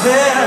atmosphere